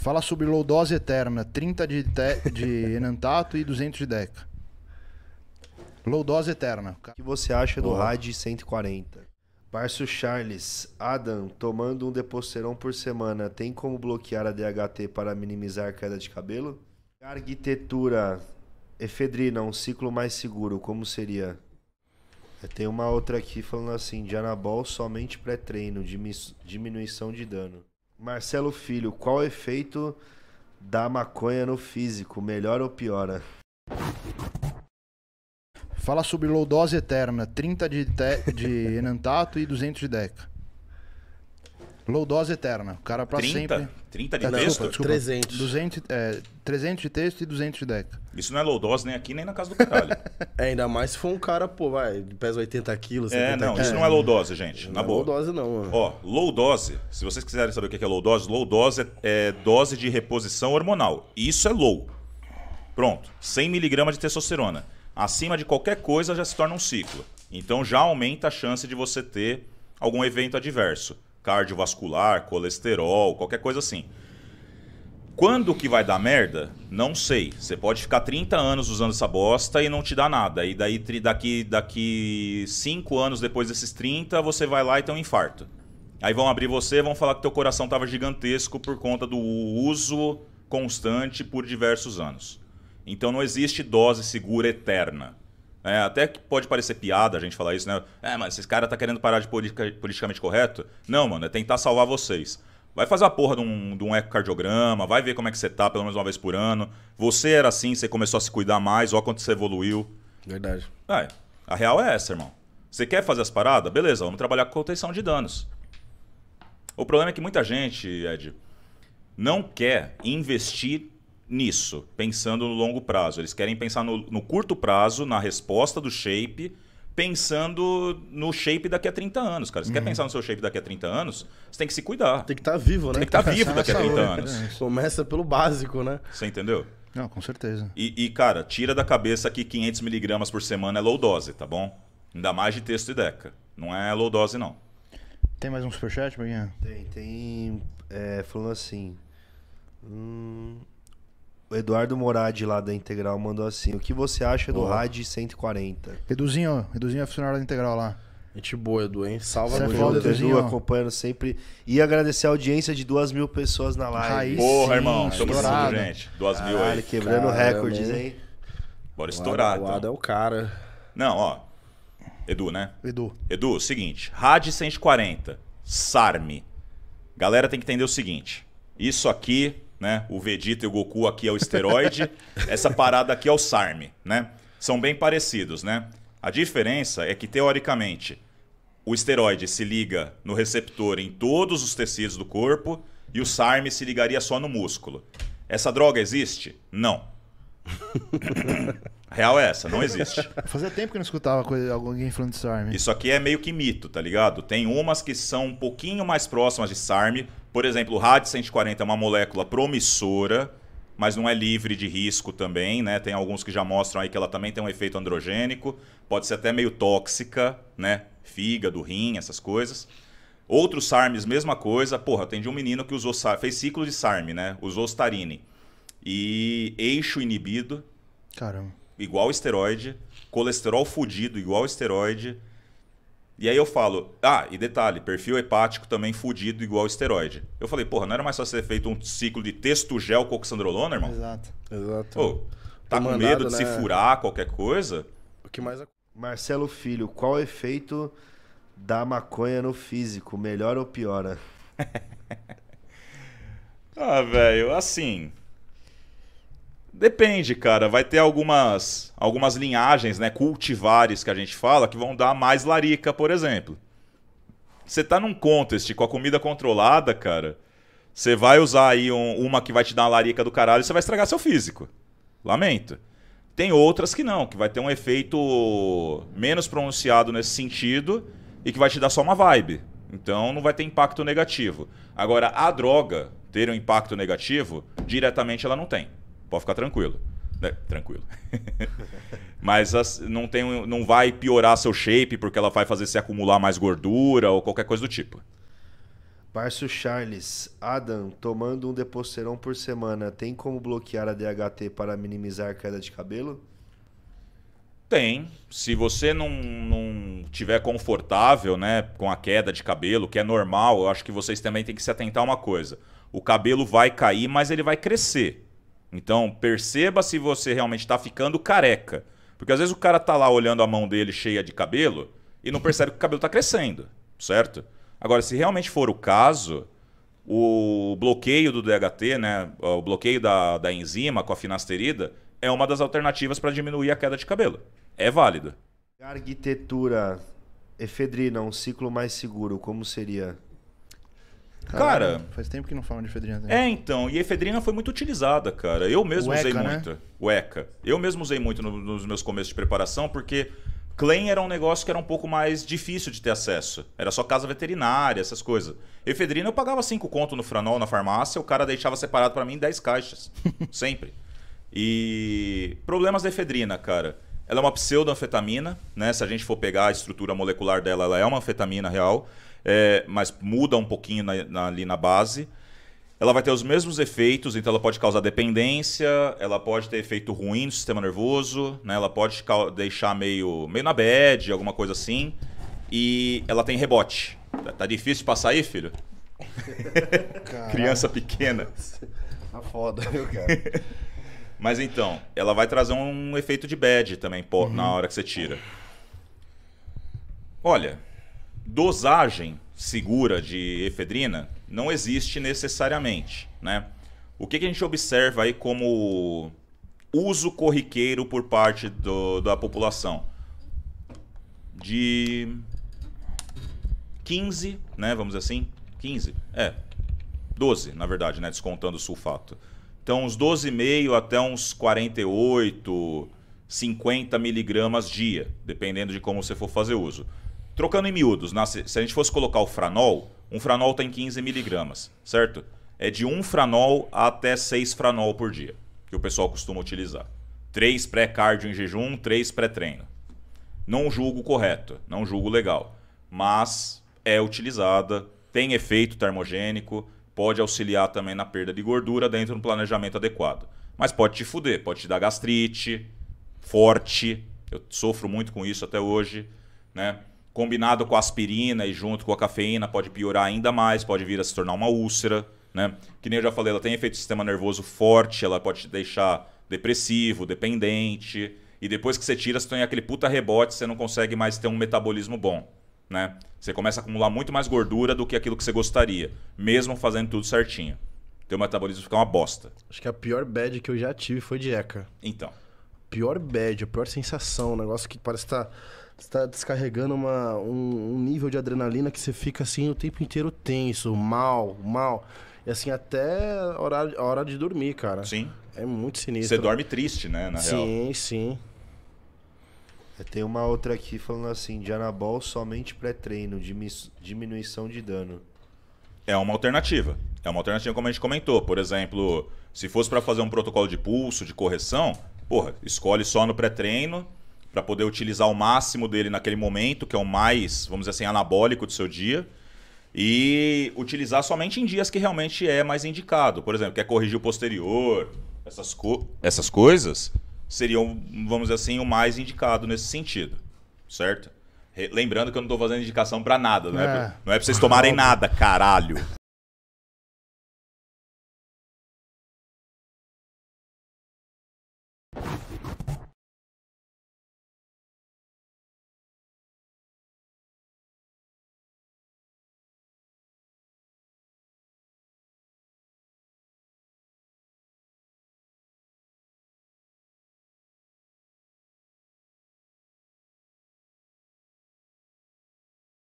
Fala sobre low dose eterna, 30 de, te- de enantato e 200 de deca. Low dose eterna. O que você acha do RAD 140? Márcio Charles, Adam, tomando um deposteron por semana, tem como bloquear a DHT para minimizar a queda de cabelo? Arquitetura, efedrina, um ciclo mais seguro, como seria? Tem uma outra aqui falando assim, de anabol somente pré-treino, dimi- diminuição de dano. Marcelo Filho, qual o efeito da maconha no físico, melhora ou piora? Fala sobre low dose eterna, 30 de, de enantato e 200 de deca. Low dose eterna. O cara pra 30? sempre. 30 de Tá, texto? desculpa, desculpa. 300. 200, é, 300 de texto e 200 de deca. Isso não é low dose nem aqui nem na casa do caralho. É, ainda mais se for um cara, pô, vai, pesa 80 quilos, é, 70 não, quilos. isso não é low dose, gente. Não Na é boa. low dose não, mano. Ó, low dose, se vocês quiserem saber o que é low dose, low dose é, é dose de reposição hormonal. Isso é low. Pronto, 100mg de testosterona. Acima de qualquer coisa já se torna um ciclo. Então já aumenta a chance de você ter algum evento adverso. Cardiovascular, colesterol, qualquer coisa assim. Quando que vai dar merda? Não sei. Você pode ficar 30 anos usando essa bosta e não te dá nada. E daí daqui daqui 5 anos depois desses 30, você vai lá e tem um infarto. Aí vão abrir você vão falar que teu coração estava gigantesco por conta do uso constante por diversos anos. Então não existe dose segura eterna. É, até que pode parecer piada a gente falar isso, né? É, mas esse cara tá querendo parar de politica- politicamente correto? Não, mano, é tentar salvar vocês. Vai fazer a porra de um, de um ecocardiograma, vai ver como é que você tá, pelo menos uma vez por ano. Você era assim, você começou a se cuidar mais, ó quanto você evoluiu. Verdade. É, a real é essa, irmão. Você quer fazer as paradas? Beleza, vamos trabalhar com contenção de danos. O problema é que muita gente, Ed, não quer investir nisso, pensando no longo prazo. Eles querem pensar no, no curto prazo, na resposta do shape, pensando no shape daqui a 30 anos, cara. Você quer pensar no seu shape daqui a 30 anos? Você tem que se cuidar. Tem que estar vivo, né? Tem que estar vivo Pensar daqui a na 30 saúde, anos. né? Começa pelo básico, né? Você entendeu? Não, com certeza. E, e, cara, tira da cabeça que 500mg por semana é low dose, tá bom? Ainda mais de texto e deca. Não é low dose, não. Tem mais um superchat, Baguinha? Tem, tem. É, falando assim. hum, o Eduardo Moradi lá da Integral mandou assim: O que você acha do RAD 140? Eduzinho, Eduzinho é funcionário da Integral lá. Gente boa, Edu, hein? Salva Você é no foda. Eduzinho. Edu acompanhando sempre. E agradecer a audiência de duas mil pessoas na live. Raiz. Porra, Sim, irmão. Tamo junto, estourado. gente. Duas mil aí. quebrando Caramba, recordes, hein? Bora estourar, O Ada é então. o cara. Não, ó. Edu, né? Edu. Edu, seguinte. RAD 140. SARM. Galera tem que entender o seguinte. Isso aqui, né? O Vegeta e o Goku aqui é o esteroide. essa parada aqui é o SARM, né? São bem parecidos, né? A diferença é que, teoricamente, o esteroide se liga no receptor em todos os tecidos do corpo e o SARM se ligaria só no músculo. Essa droga existe? Não. Real é essa, não existe. Fazia tempo que eu não escutava coisa, alguém falando de SARM. Isso aqui é meio que mito, tá ligado? Tem umas que são um pouquinho mais próximas de SARM. Por exemplo, o RAD 140 é uma molécula promissora, mas não é livre de risco também, né? Tem alguns que já mostram aí que ela também tem um efeito androgênico, pode ser até meio tóxica, né? Fígado, rim, essas coisas. Outros SARMs, mesma coisa. Porra, atendi um menino que usou fez ciclo de SARM, né? Usou Starine. E eixo inibido, Caramba. igual esteroide, colesterol fudido igual esteroide. E aí eu falo, ah, e detalhe, perfil hepático também fudido igual esteroide. Eu falei, porra, não era mais só ser feito um ciclo de textugel coxandrolona, irmão? Exato. Exato. Pô, tá Tô com mandado, medo de se né? furar qualquer coisa? O que mais... Marcelo Filho, qual o efeito da maconha no físico? Melhora ou piora? Ah, velho, assim. Depende, cara. Vai ter algumas algumas linhagens, né, cultivares que a gente fala que vão dar mais larica, por exemplo. Você tá num contest com a comida controlada, cara. Você vai usar aí um- uma que vai te dar uma larica do caralho, você vai estragar seu físico. Lamento. Tem outras que não, que vai ter um efeito menos pronunciado nesse sentido e que vai te dar só uma vibe. Então não vai ter impacto negativo. Agora, a droga ter um impacto negativo, diretamente ela não tem. Pode ficar tranquilo. Né? Tranquilo. Mas as- não, tem, não vai piorar seu shape porque ela vai fazer você acumular mais gordura ou qualquer coisa do tipo. Parço Charles, Adam, tomando um Deposteron por semana, tem como bloquear a DHT para minimizar queda de cabelo? Tem. Se você não, não tiver confortável, né, com a queda de cabelo, que é normal, eu acho que vocês também têm que se atentar a uma coisa. O cabelo vai cair, mas ele vai crescer. Então, perceba se você realmente está ficando careca. Porque às vezes o cara tá lá olhando a mão dele cheia de cabelo e não percebe que o cabelo está crescendo, certo? Agora, se realmente for o caso, o bloqueio do DHT, né, o bloqueio da, da enzima com a finasterida, é uma das alternativas para diminuir a queda de cabelo. É válido. Arquitetura, efedrina, um ciclo mais seguro, como seria? Cara, Faz tempo que não falam de efedrina. também. É, então, e a efedrina foi muito utilizada, cara. Eu mesmo usei né? muito. O ECA. Eu mesmo usei muito no- nos meus começos de preparação, porque Clem era um negócio que era um pouco mais difícil de ter acesso. Era só casa veterinária, essas coisas. Efedrina eu pagava 5 conto no Franol na farmácia, o cara deixava separado pra mim 10 caixas. Sempre. E problemas da efedrina, cara. Ela é uma pseudoanfetamina, né? Se a gente for pegar a estrutura molecular dela, ela é uma anfetamina real, é, mas muda um pouquinho na- na- ali na base. Ela vai ter os mesmos efeitos, então ela pode causar dependência, ela pode ter efeito ruim no sistema nervoso, né? ela pode deixar meio, meio na bad, alguma coisa assim. E ela tem rebote. Tá- Tá difícil de passar aí, filho? Criança pequena. Tá foda, viu, cara? Mas então, ela vai trazer um efeito de bad também pô, na hora que você tira. Olha, dosagem segura de efedrina não existe necessariamente, né? O que, que a gente observa aí como uso corriqueiro por parte do- da população? De 15, né, vamos dizer assim, 15, é, 12, na verdade, né, descontando o sulfato. Então, uns 12,5 até uns 48, 50 miligramas dia, dependendo de como você for fazer uso. Trocando em miúdos, na- se a gente fosse colocar o franol, um franol tem 15 miligramas, certo? É de um franol até 6 franol por dia, que o pessoal costuma utilizar. 3 pré-cardio em jejum, 3 pré-treino. Não julgo correto, não julgo legal, mas é utilizada, tem efeito termogênico, pode auxiliar também na perda de gordura dentro do planejamento adequado. Mas pode te fuder, pode te dar gastrite, forte, eu sofro muito com isso até hoje, né? Combinado com a aspirina e junto com a cafeína pode piorar ainda mais, pode vir a se tornar uma úlcera, né? Que nem eu já falei, ela tem efeito do sistema nervoso forte, ela pode te deixar depressivo, dependente, e depois que você tira, você tem aquele puta rebote, você não consegue mais ter um metabolismo bom, né? Você começa a acumular muito mais gordura do que aquilo que você gostaria, mesmo fazendo tudo certinho. Teu metabolismo fica uma bosta. Acho que a pior bad que eu já tive foi de ECA. Então, Pior bad, a pior sensação. Um negócio que parece que tá, você tá descarregando uma, um, um nível de adrenalina que você fica assim o tempo inteiro tenso, mal, mal. E assim, até a hora, a hora de dormir, cara. sim, É muito sinistro. você dorme triste, né, na real. Sim, sim. É, Tem uma outra aqui falando assim, de anabol somente pré-treino, dimi- diminuição de dano. É uma alternativa. É uma alternativa como a gente comentou. Por exemplo, se fosse para fazer um protocolo de pulso, de correção, porra, escolhe só no pré-treino para poder utilizar o máximo dele naquele momento, que é o mais, vamos dizer assim, anabólico do seu dia. E utilizar somente em dias que realmente é mais indicado. Por exemplo, quer corrigir o posterior, essas, co essas coisas seriam, vamos dizer assim, o mais indicado nesse sentido. Certo? Lembrando que eu não estou fazendo indicação para nada, não é, É. não é vocês tomarem nada, caralho.